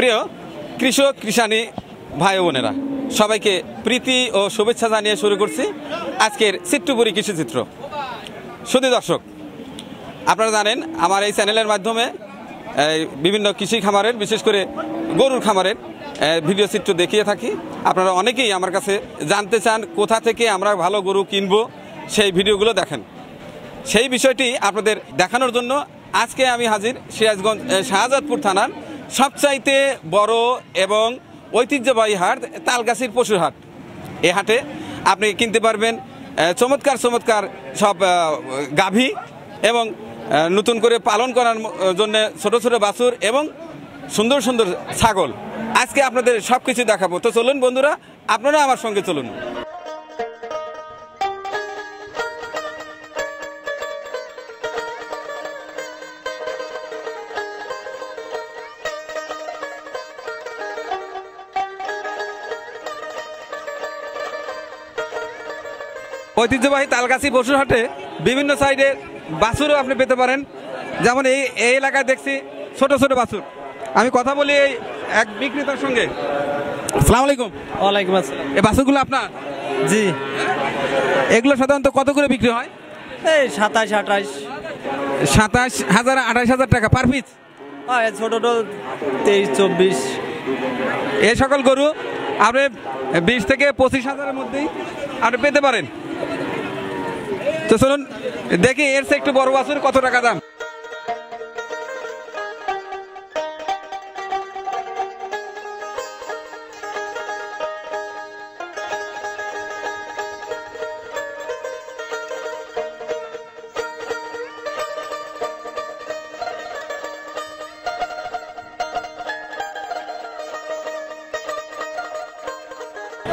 প্রিয় কৃষক কৃষানি ভাই বোনেরা, সবাইকে প্রীতি ও শুভেচ্ছা জানিয়ে শুরু করছি আজকের চিত্রপুরী কৃষিচিত্র। শুধু দর্শক, আপনারা জানেন আমার এই চ্যানেলের মাধ্যমে বিভিন্ন কৃষি খামারের, বিশেষ করে গরুর খামারের ভিডিও চিত্র দেখিয়ে থাকি। আপনারা অনেকেই আমার কাছে জানতে চান কোথা থেকে আমরা ভালো গরু কিনবো, সেই ভিডিওগুলো দেখেন। সেই বিষয়টি আপনাদের দেখানোর জন্য আজকে আমি হাজির সিরাজগঞ্জ শাহজাদপুর থানার সবচাইতে বড় এবং ঐতিহ্যবাহী হাট তালগাছির পশুর হাট। এ হাটে আপনি কিনতে পারবেন চমৎকার চমৎকার সব গাভী এবং নতুন করে পালন করার জন্য ছোট ছোট বাছুর এবং সুন্দর সুন্দর ছাগল। আজকে আপনাদের সব কিছু দেখাবো। তো চলুন বন্ধুরা, আপনারা আমার সঙ্গে চলুন। ঐতিহ্যবাহী তালগাছি পশুর হাটে বিভিন্ন সাইডে বাছুরও আপনি পেতে পারেন। যেমন এই এই এলাকায় দেখছি ছোট ছোট বাছুর। আমি কথা বলি এই এক বিক্রেতার সঙ্গে। সালাম আলাইকুম। ওয়ালাইকুম আসসালাম। এই বাছুরগুলো আপনার? জি। এগুলো সাধারণত কত করে বিক্রি হয়? এই সাতাশ আঠাশ। সাতাশ হাজার আঠাশ হাজার টাকা পার পিস? হয় ছোট ছোট তেইশ চব্বিশ। এই সকল গরু আপনি বিশ থেকে পঁচিশ হাজারের মধ্যেই আপনি পেতে পারেন। তো শুনুন, দেখি এর চেয়ে একটু বড় বাছুর কত টাকা দাম?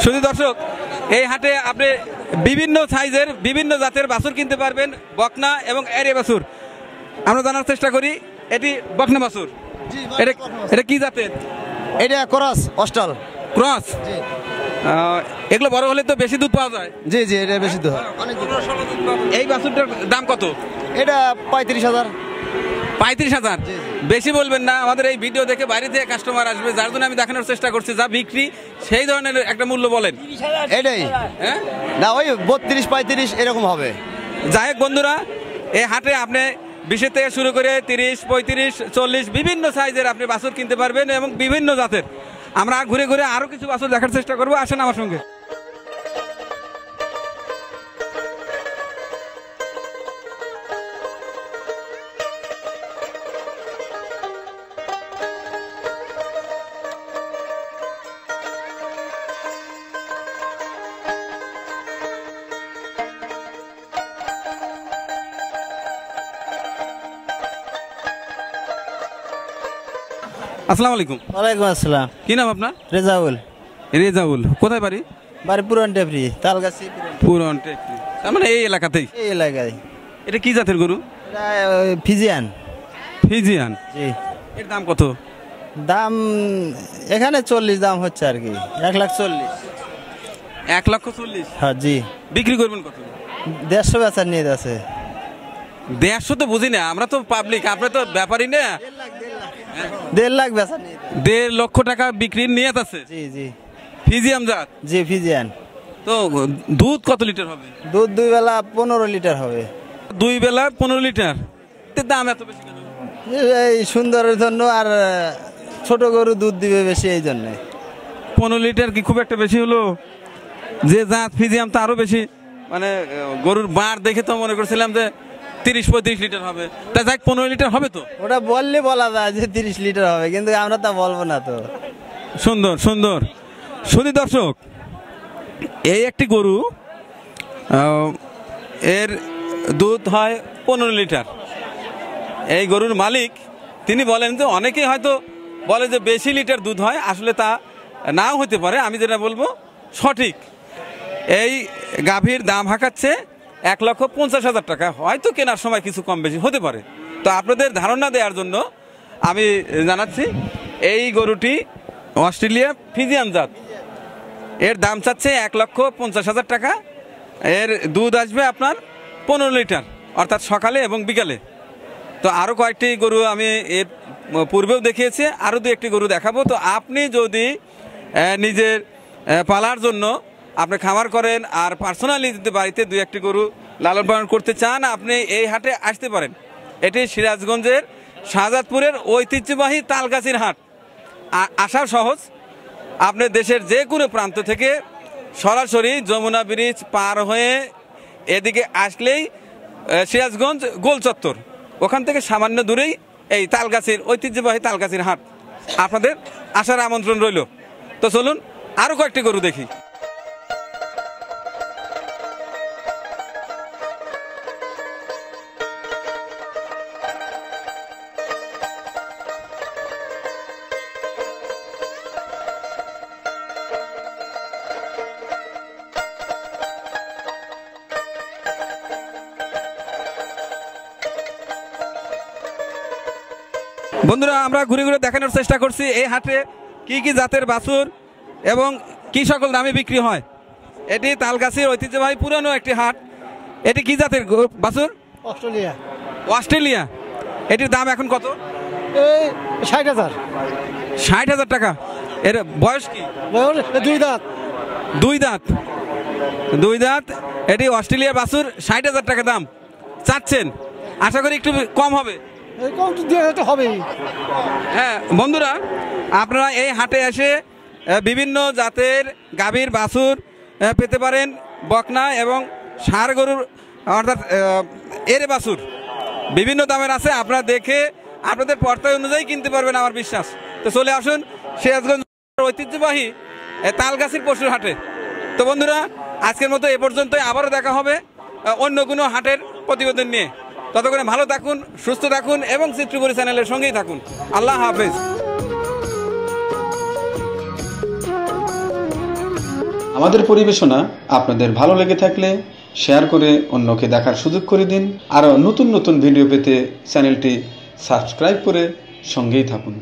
শুধু দর্শক, এই হাটে আপনি বিভিন্ন সাইজের বিভিন্ন জাতের বাছুর কিনতে পারবেন বকনা এবং এরে বাছুর। আমরা জানার চেষ্টা করি এটি বকনা বাছুর। এটা এটা কি জাতের? এটা ক্রস অস্টাল ক্রস? এগুলো বড় হলে তো বেশি দুধ পাওয়া যায়। জি জি এটা বেশি তো এই বাছুরটার দাম কত? এটা পঁয়ত্রিশ হাজার। পঁয়ত্রিশ হাজার। বেশি বলবেন না আমাদের এই ভিডিও দেখে বাইরে থেকে কাস্টমার আসবে যার জন্য আমি দেখানোর চেষ্টা করছি যা বিক্রি সেই ধরনের একটা মূল্য বলেন। এটাই। হ্যাঁ? না ওই বত্রিশ পঁয়ত্রিশ এরকম হবে। যাই হোক বন্ধুরা এই হাটে আপনি বিশের থেকে শুরু করে তিরিশ পঁয়ত্রিশ চল্লিশ বিভিন্ন সাইজের আপনি বাছুর কিনতে পারবেন এবং বিভিন্ন জাতের। আমরা ঘুরে ঘুরে আরও কিছু বাছুর দেখার চেষ্টা করব আসেন আমার সঙ্গে। আসসালামু আলাইকুম। ওয়ালাইকুম আসসালাম। কি নাম আপনার? রেজাউল। রেজাউল। কোথায় বাড়ি? বাড়ি পুরান টেপরি তালগাছি পুরন। টেকরি। তার মানে এই এলাকাতেই? এই এলাকায়। এটা কি জাতের গরু? ফিজিয়ান। ফিজিয়ান। জি। এর দাম কত? দাম এখানে চল্লিশ দাম হচ্ছে আর কি এক লাখ চল্লিশ। এক লক্ষ চল্লিশ? হ্যাঁ জি। বিক্রি করবেন কত? দেড়শো বেচার নিয়ে আছে। দেড়শো তো বুঝি না আমরা তো পাবলিক আপনি তো ব্যাপারই না। দেড় লাখ দেড় লক্ষ টাকা বিক্রির নিয়ত আছে জি জি। ফিজিয়াম জাত? জি ফিজিয়ান। তো দুধ কত লিটার হবে? দুধ দুই বেলা পনেরো লিটার হবে। দুই বেলা পনেরো লিটার? তো দাম এত বেশি এই সুন্দরের জন্য আর ছোট গরু দুধ দিবে বেশি এই জন্যে। পনেরো লিটার কি খুব একটা বেশি হলো? যে জাত ফিজিয়াম তা আরও বেশি। মানে গরুর বাঁড় দেখে তো মনে করছিলাম যে তিরিশ পঁয়ত্রিশ লিটার হবে। তা যাক পনেরো লিটার হবে তো। ওটা বললে বলা যায় যে তিরিশ লিটার হবে কিন্তু আমরা তা বলব না তো। সুন্দর সুন্দর। শুধু দর্শক এই একটি গরু এর দুধ হয় পনেরো লিটার। এই গরুর মালিক তিনি বলেন যে অনেকেই হয়তো বলে যে বেশি লিটার দুধ হয় আসলে তা নাও হতে পারে আমি যেটা বলব সঠিক। এই গাভীর দাম হাঁকাচ্ছে এক লক্ষ পঞ্চাশ হাজার টাকা। হয়তো কেনার সময় কিছু কম বেশি হতে পারে। তো আপনাদের ধারণা দেওয়ার জন্য আমি জানাচ্ছি, এই গরুটি অস্ট্রেলিয়া ফিজিয়ান জাত। এর দাম চাচ্ছে এক লক্ষ পঞ্চাশ হাজার টাকা। এর দুধ আসবে আপনার পনেরো লিটার, অর্থাৎ সকালে এবং বিকালে। তো আরও কয়েকটি গরু আমি এর পূর্বেও দেখিয়েছি আরও দু একটি গরু দেখাবো। তো আপনি যদি নিজের পালার জন্য আপনি খামার করেন আর পার্সোনালি যদি বাড়িতে দু একটি গরু লালন পালন করতে চান, আপনি এই হাটে আসতে পারেন। এটি সিরাজগঞ্জের শাহজাদপুরের ঐতিহ্যবাহী তালগাছির হাট। আসা সহজ, আপনি দেশের যে কোনো প্রান্ত থেকে সরাসরি যমুনা ব্রিজ পার হয়ে এদিকে আসলেই সিরাজগঞ্জ গোল চত্বর। ওখান থেকে সামান্য দূরেই এই তালগাছির, ঐতিহ্যবাহী তালগাছির হাট। আপনাদের আসার আমন্ত্রণ রইল। তো চলুন আরও কয়েকটি গরু দেখি। বন্ধুরা আমরা ঘুরে ঘুরে দেখানোর চেষ্টা করছি এই হাটে কি কি জাতের বাছুর এবং কি সকল দামে বিক্রি হয়। এটি তালগাছির ঐতিহ্যবাহী পুরানো একটি হাট। এটি কি জাতের বাছুর? অস্ট্রেলিয়া। অস্ট্রেলিয়া। এটির দাম এখন কত? এই ষাট হাজার। ষাট হাজার টাকা। এর বয়স কি? দুই দাঁত। দুই দাঁত। দুই দাঁত। এটি অস্ট্রেলিয়ার বাছুর ষাট হাজার টাকা দাম। চাচ্ছেন। আশা করি একটু কম হবে। হবেই। হ্যাঁ বন্ধুরা, আপনারা এই হাটে এসে বিভিন্ন জাতের গাভীর, বাছুর পেতে পারেন বকনা এবং ষাঁড় গরুর, অর্থাৎ এরে বাছুর। বিভিন্ন দামের আছে, আপনারা দেখে আপনাদের পর্তায় অনুযায়ী কিনতে পারবেন, আমার বিশ্বাস। তো চলে আসুন সিরাজগঞ্জ ঐতিহ্যবাহী তালগাছির পশুর হাটে। তো বন্ধুরা, আজকের মতো এ পর্যন্তই, আবারও দেখা হবে অন্য কোনো হাটের প্রতিবেদন নিয়ে। ততক্ষণে ভালো থাকুন, সুস্থ থাকুন এবং চিত্রপুরী চ্যানেলের সঙ্গেই থাকুন। আল্লাহ হাফেজ। আমাদের পরিবেশনা আপনাদের ভালো লেগে থাকলে শেয়ার করে অন্যকে দেখার সুযোগ করে দিন। আরও নতুন নতুন ভিডিও পেতে চ্যানেলটি সাবস্ক্রাইব করে সঙ্গেই থাকুন।